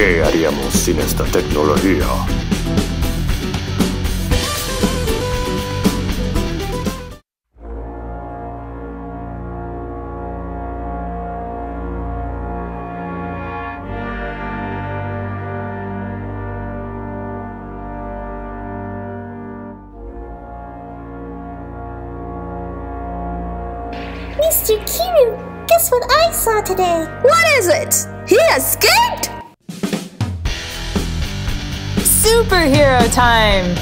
¿Qué haríamos sin esta tecnología? Mr. Kiryu, guess what I saw today? What is it? He escaped? Superhero time!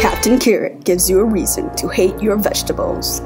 Captain Carrot gives you a reason to hate your vegetables.